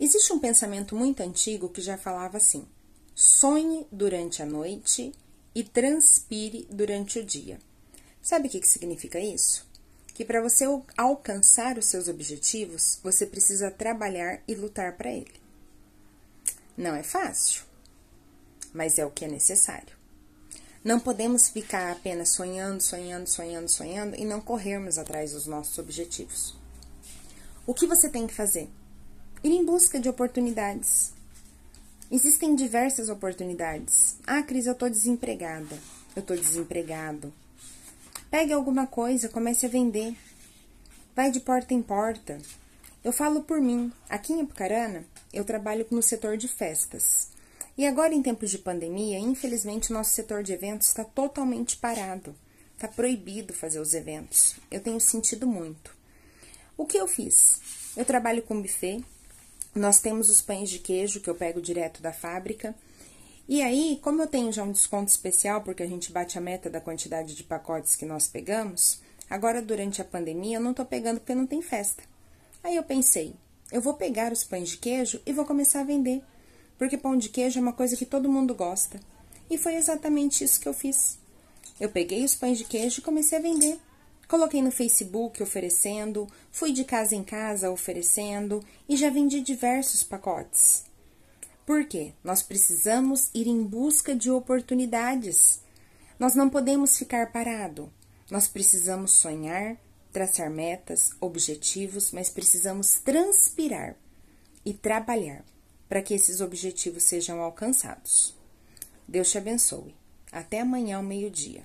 Existe um pensamento muito antigo que já falava assim: sonhe durante a noite e transpire durante o dia. Sabe o que, significa isso? Que para você alcançar os seus objetivos, você precisa trabalhar e lutar para ele. Não é fácil, mas é o que é necessário. Não podemos ficar apenas sonhando, sonhando, sonhando, sonhando e não corrermos atrás dos nossos objetivos. O que você tem que fazer? Ir em busca de oportunidades. Existem diversas oportunidades. Ah, Cris, eu tô desempregada. Eu tô desempregado. Pegue alguma coisa, comece a vender. Vai de porta em porta. Eu falo por mim. Aqui em Apucarana, eu trabalho no setor de festas. E agora, em tempos de pandemia, infelizmente, nosso setor de eventos está totalmente parado. Está proibido fazer os eventos. Eu tenho sentido muito. O que eu fiz? Eu trabalho com buffet. Nós temos os pães de queijo que eu pego direto da fábrica. E aí, como eu tenho já um desconto especial, porque a gente bate a meta da quantidade de pacotes que nós pegamos, agora durante a pandemia eu não tô pegando porque não tem festa. Aí eu pensei, eu vou pegar os pães de queijo e vou começar a vender porque pão de queijo é uma coisa que todo mundo gosta. E foi exatamente isso que eu fiz. Eu peguei os pães de queijo e comecei a vender. Coloquei no Facebook oferecendo, fui de casa em casa oferecendo e já vendi diversos pacotes. Por quê? Nós precisamos ir em busca de oportunidades. Nós não podemos ficar parado. Nós precisamos sonhar, traçar metas, objetivos, mas precisamos transpirar e trabalhar para que esses objetivos sejam alcançados. Deus te abençoe. Até amanhã ao meio-dia.